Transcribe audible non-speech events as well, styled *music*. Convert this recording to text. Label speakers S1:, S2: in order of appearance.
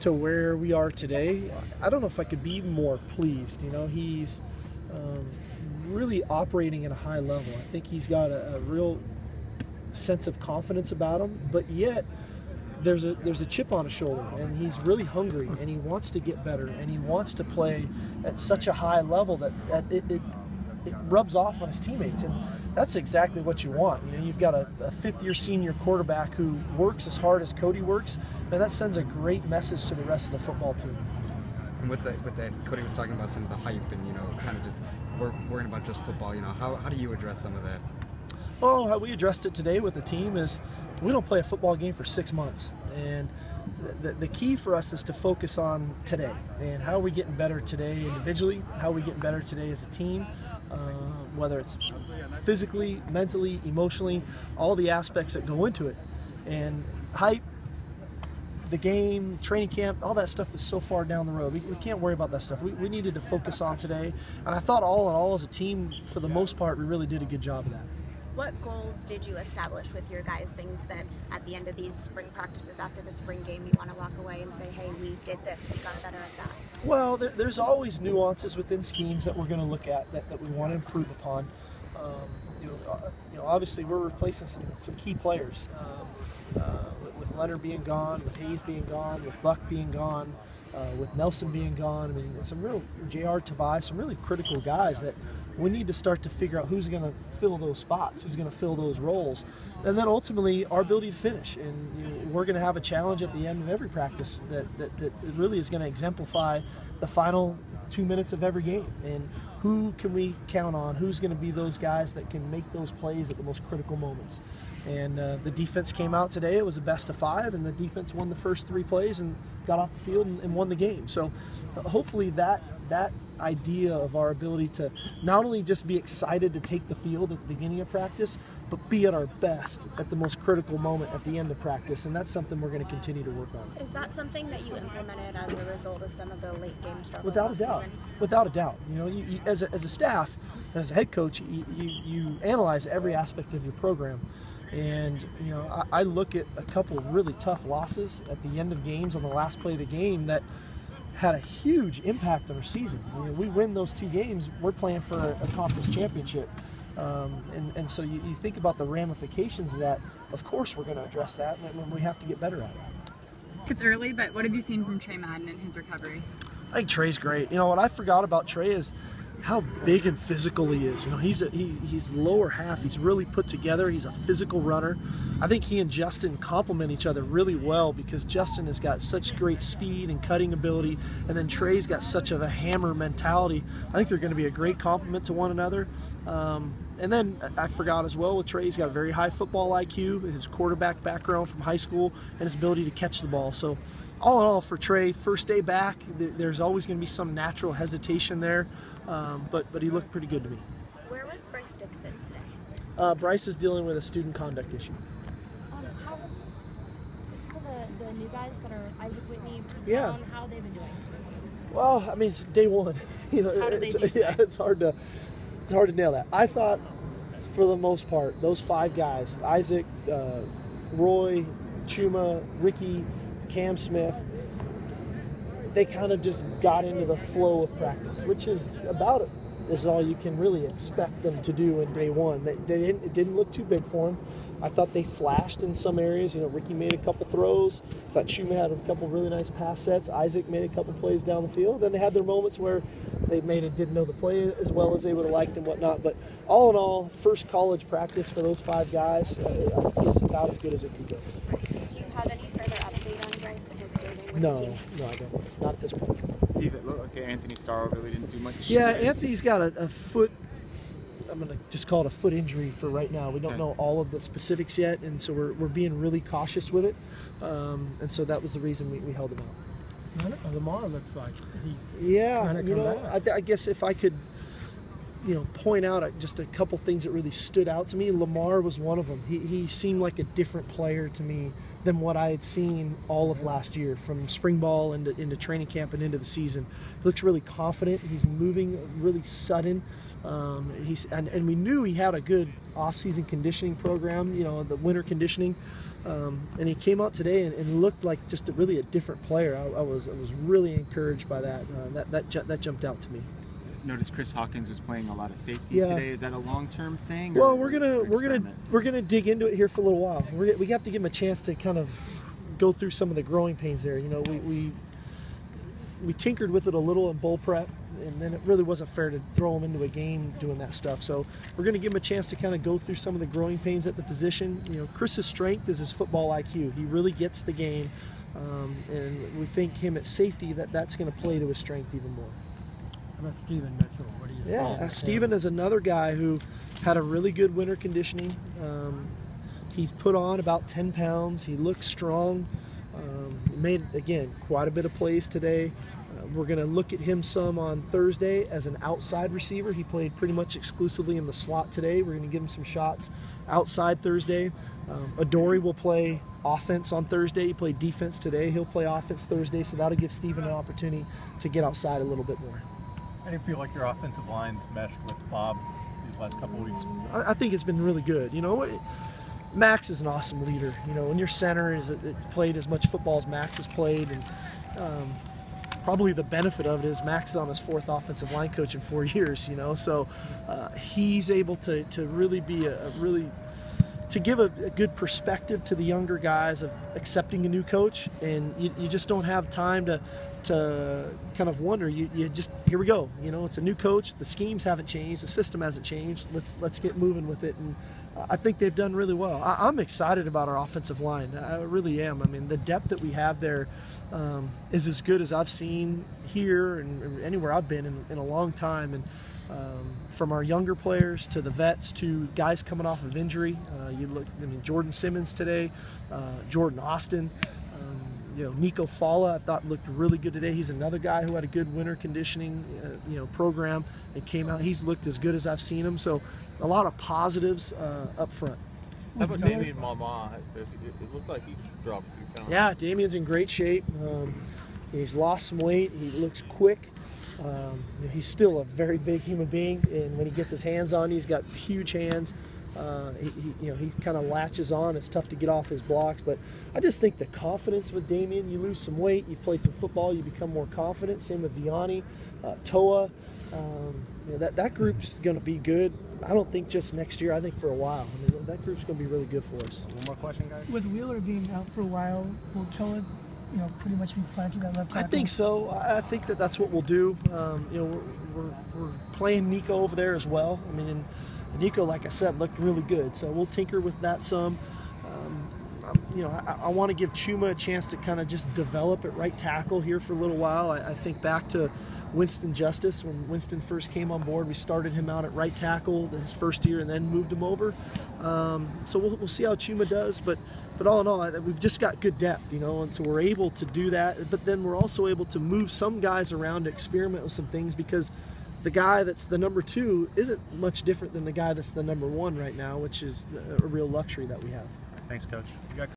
S1: to where we are today, I don't know if I could be more pleased. You know, he's um, really operating at a high level. I think he's got a, a real sense of confidence about him, but yet there's a there's a chip on his shoulder, and he's really hungry, and he wants to get better, and he wants to play at such a high level that, that it, it, it rubs off on his teammates, and that's exactly what you want. You know, you've got a, a fifth year senior quarterback who works as hard as Cody works, and that sends a great message to the rest of the football team.
S2: And with, the, with that, Cody was talking about some of the hype and you know, kind of just we're worrying about just football. You know, how, how do you address some of that?
S1: Well, how we addressed it today with the team is we don't play a football game for six months, and the, the key for us is to focus on today and how are we getting better today individually, how are we getting better today as a team, uh, whether it's physically, mentally, emotionally, all the aspects that go into it. And hype, the game, training camp, all that stuff is so far down the road. We, we can't worry about that stuff. We, we needed to focus on today. And I thought, all in all, as a team, for the most part, we really did a good job of that.
S3: What goals did you establish with your guys? Things that at the end of these spring practices after the spring game, you want to walk away and say, hey, we did this, we got better at that?
S1: Well, there, there's always nuances within schemes that we're going to look at that, that we want to improve upon. Um, you, know, uh, you know, obviously we're replacing some, some key players. Um, uh, with Leonard being gone, with Hayes being gone, with Buck being gone, uh, with Nelson being gone. I mean, some real J.R. Tavai, some really critical guys that we need to start to figure out who's going to fill those spots, who's going to fill those roles, and then ultimately our ability to finish. And you know, we're going to have a challenge at the end of every practice that, that, that really is going to exemplify the final two minutes of every game. And who can we count on? Who's going to be those guys that can make those plays at the most critical moments? And uh, the defense came out today. It was a best of five, and the defense won the first three plays and got off the field and, and won the game. So uh, hopefully that that idea of our ability to not only just be excited to take the field at the beginning of practice, but be at our best at the most critical moment at the end of practice. And that's something we're going to continue to work on.
S3: Is that something that you implemented as a result of some of the late game struggles?
S1: Without a doubt.
S3: season?
S1: Without a doubt. You know, you, you, as, a, as a staff and as a head coach, you, you, analyze every aspect of your program. And, you know, I, I look at a couple of really tough losses at the end of games on the last play of the game that had a huge impact on our season. You know, we win those two games, we're playing for a, a conference championship. Um, and, and so you, you think about the ramifications of that, of course we're going to address that and we have to get better at it.
S4: It's early, but what have you seen from Tre Madden and his recovery?
S1: I think Tre's great. You know what I forgot about Tre is how big and physical he is. You know, he's a, he, he's lower half. He's really put together. He's a physical runner. I think he and Justin complement each other really well because Justin has got such great speed and cutting ability, and then Tre's got such of a hammer mentality. I think they're going to be a great complement to one another. Um, and then I forgot as well with Tre, he's got a very high football IQ, his quarterback background from high school, and his ability to catch the ball. So, all in all, for Tre, first day back, th- there's always going to be some natural hesitation there, um, but but he looked pretty good to me.
S3: Where was Bryce Dixon today?
S1: Uh, Bryce is dealing with a student conduct issue.
S5: Um, how was some of the, the new guys that are Isaac Whitney,
S1: Yeah.
S5: How they've been doing?
S1: Well, I mean, it's day one. *laughs* you know,
S5: How did they
S1: it's,
S5: do
S1: yeah, it's hard to it's hard to nail that. I thought, for the most part, those five guys, Isaac, uh, Roy, Chuma, Ricky, Cam Smith, they kind of just got into the flow of practice, which is about it. Is all you can really expect them to do in day one. They, they didn't, it didn't look too big for them. I thought they flashed in some areas. You know, Ricky made a couple throws. I thought Chuma had a couple really nice pass sets. Isaac made a couple plays down the field. Then they had their moments where they made it didn't know the play as well as they would have liked and whatnot. But all in all, first college practice for those five guys uh, I guess about as good as it could go.
S3: Do you have any further update on Bryce and his staying
S1: No, no, I don't. Not at this point.
S6: Steve, it looked like Anthony Starr really didn't do much.
S1: Yeah,
S6: today.
S1: Anthony's got a, a foot. I'm gonna just call it a foot injury for right now. We don't
S6: Okay.
S1: know all of the specifics yet, and so we're, we're being really cautious with it. Um, and so that was the reason we, we held him out.
S7: I don't know, Lamar looks like he's
S1: Yeah, you know. I, th- I guess if I could you know, point out uh, just a couple things that really stood out to me. Lamar was one of them. He, he seemed like a different player to me than what I had seen all of last year, from spring ball into, into training camp and into the season. He looks really confident. He's moving really sudden. Um, he's and, and we knew he had a good off-season conditioning program. You know, the winter conditioning. Um, and he came out today and, and looked like just a, really a different player. I, I was I was really encouraged by that. Uh, that that ju- that jumped out to me.
S6: Noticed Chris Hawkins was playing a lot of safety
S1: Yeah.
S6: today. Is that a long-term thing?
S1: Well, we're gonna we're gonna we're gonna dig into it here for a little while. We're, we have to give him a chance to kind of go through some of the growing pains there. You know, we we, we tinkered with it a little in bowl prep, and then it really wasn't fair to throw him into a game doing that stuff. So we're gonna give him a chance to kind of go through some of the growing pains at the position. You know, Chris's strength is his football IQ. He really gets the game, um, and we think him at safety that that's going to play to his strength even more.
S7: How about Steven Mitchell? What do you
S1: Yeah,
S7: say?
S1: Steven is another guy who had a really good winter conditioning. Um, he's put on about 10 pounds. He looks strong. Um, made, again, quite a bit of plays today. Uh, we're going to look at him some on Thursday as an outside receiver. He played pretty much exclusively in the slot today. We're going to give him some shots outside Thursday. Um, Adoree' will play offense on Thursday. He played defense today. He'll play offense Thursday, so that'll give Steven an opportunity to get outside a little bit more.
S8: How do you feel like your offensive line's meshed with Bob these last couple weeks?
S1: I, I think it's been really good. You know, what- Max is an awesome leader. You know, when your center is it played as much football as Max has played, and um, probably the benefit of it is Max is on his fourth offensive line coach in four *laughs* years. You know, so uh, he's able to to really be a, a really to give a, a good perspective to the younger guys of accepting a new coach, and you, you just don't have time to to kind of wonder. You, you just here we go. You know, it's a new coach. The schemes haven't changed. The system hasn't changed. Let's let's get moving with it. And I think they've done really well. I, I'm excited about our offensive line. I really am. I mean, the depth that we have there um, is as good as I've seen here and, and anywhere I've been in, in a long time. And um, from our younger players to the vets to guys coming off of injury. Uh, you look, I mean, Jordan Simmons today, uh, Jordan Austin. You know, Nico Falah, I thought looked really good today. He's another guy who had a good winter conditioning, uh, you know, program and came out. He's looked as good as I've seen him. So, a lot of positives uh, up front.
S9: How about Damien Mama? It, it looked like he dropped a few pounds.
S1: Yeah, Damien's in great shape. Um, he's lost some weight. He looks quick. Um, he's still a very big human being, and when he gets his hands on you, he's got huge hands. Uh, he, he, you know, he kind of latches on. It's tough to get off his blocks, but I just think the confidence with Damien. You lose some weight, you've played some football, you become more confident. Same with Viane, uh, Toa. Um, you know, that that group's going to be good. I don't think just next year. I think for a while. I mean, that group's going to be really good for us.
S8: One more question, guys.
S10: With Wheeler being out for a while, will Toa, you know, pretty much be planted that left tackle?
S1: I think so. I I think that that's what we'll do. Um, you know, we're, we're, we're playing Nico over there as well. I mean, and Nico, like I said, looked really good. So we'll tinker with that some. Um, you know, I, I want to give Chuma a chance to kind of just develop at right tackle here for a little while. I, I think back to Winston Justice when Winston first came on board. We started him out at right tackle his first year and then moved him over. Um, so we'll, we'll see how Chuma does, but but all in all, I- we've just got good depth, you know, and so we're able to do that. But then we're also able to move some guys around to experiment with some things because the guy that's the number two isn't much different than the guy that's the number one right now, which is a real luxury that we have.
S8: Thanks, Coach.